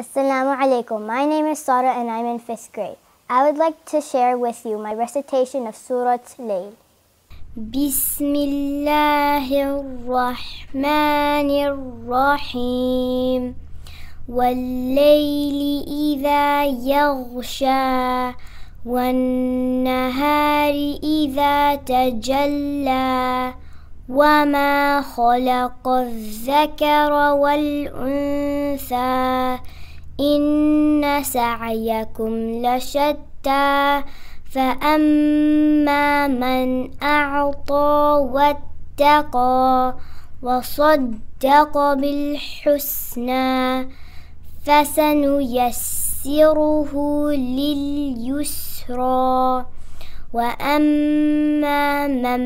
Assalamu alaikum. My name is Sara and I'm in fifth grade. I would like to share with you my recitation of Surah Layl. الرحيم والليل إذا يغشى والنهار إذا تجلى وما خلق الذكر والأنثى إن سعيكم لشتى فأما من أعطى واتقى وصدق بالحسنى فسنيسره لليسرى. وأما من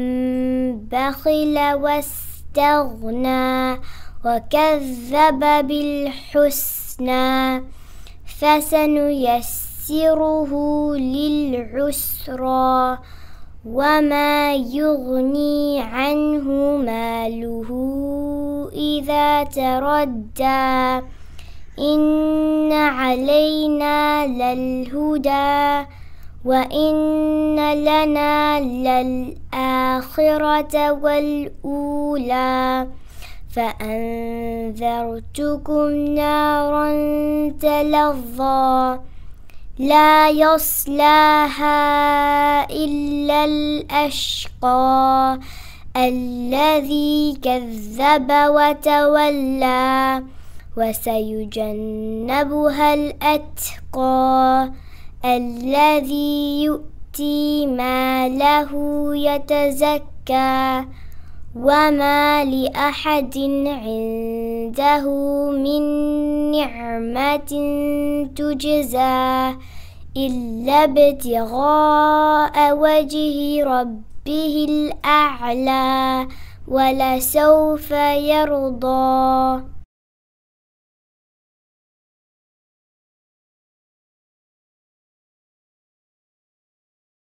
بخل واستغنى وكذب بالحسنى فسنيسره للعسرى وما يغني عنه ماله إذا تردى. إن علينا للهدى وإن لنا للآخرة والأولى. فأنذرتكم نارا تلظى لا يصلاها إلا الأشقى. الذي كذب وتولى وسيجنبها الأتقى. الذي يؤتي ماله يتزكى. وما لأحد عنده من نعمة تجزى إلا ابتغاء وجه ربه الأعلى ولسوف يرضى